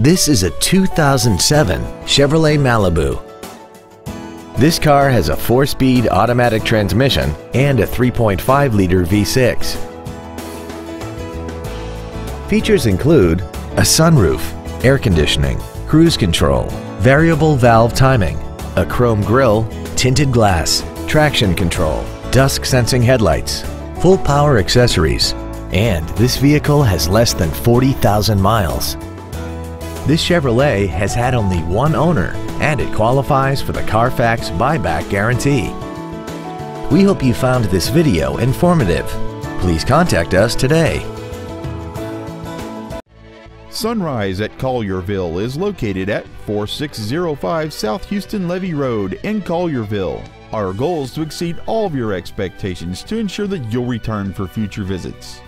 This is a 2007 Chevrolet Malibu. This car has a 4-speed automatic transmission and a 3.5-liter V6. Features include a sunroof, air conditioning, cruise control, variable valve timing, a chrome grille, tinted glass, traction control, dusk sensing headlights, full power accessories, and this vehicle has less than 40,000 miles. This Chevrolet has had only one owner and it qualifies for the Carfax buyback guarantee. We hope you found this video informative. Please contact us today. Sunrise at Collierville is located at 4605 South Houston Levee Road in Collierville. Our goal is to exceed all of your expectations to ensure that you'll return for future visits.